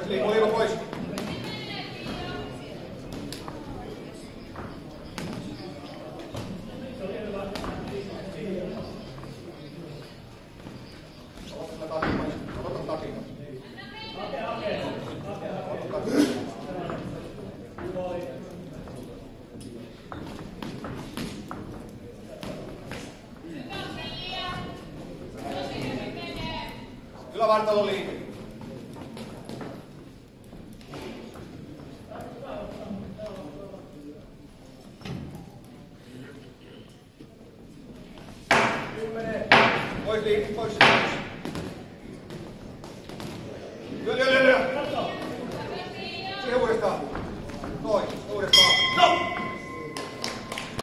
Liiku, pois. Ota takin, pode ler, pode ler. Olha, olha, olha.